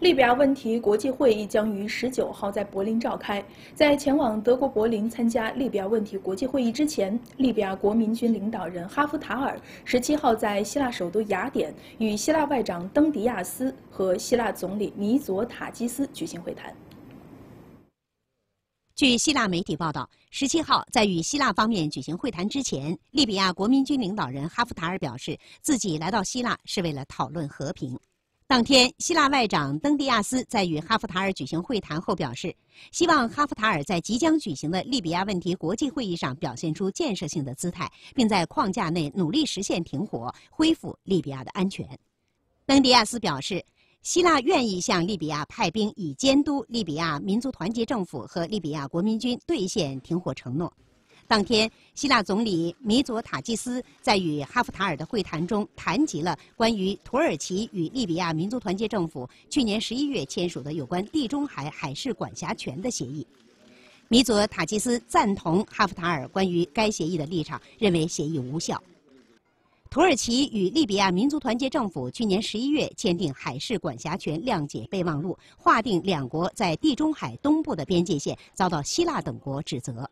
利比亚问题国际会议将于十九号在柏林召开。在前往德国柏林参加利比亚问题国际会议之前，利比亚国民军领导人哈夫塔尔十七号在希腊首都雅典与希腊外长登迪亚斯和希腊总理米佐塔基斯举行会谈。据希腊媒体报道，十七号在与希腊方面举行会谈之前，利比亚国民军领导人哈夫塔尔表示，自己来到希腊是为了讨论和平。当天，希腊外长登迪亚斯在与哈夫塔尔举行会谈后表示，希望哈夫塔尔在即将举行的利比亚问题国际会议上表现出建设性的姿态，并在框架内努力实现停火，恢复利比亚的安全。登迪亚斯表示，希腊愿意向利比亚派兵，以监督利比亚民族团结政府和利比亚国民军兑现停火承诺。当天，希腊总理米佐塔基斯在与哈夫塔尔的会谈中谈及了关于土耳其与利比亚民族团结政府去年十一月签署的有关地中海海事管辖权的协议。米佐塔基斯赞同哈夫塔尔关于该协议的立场，认为协议无效。土耳其与利比亚民族团结政府去年十一月签订海事管辖权谅解备忘录，划定两国在地中海东部的边界线，遭到希腊等国指责。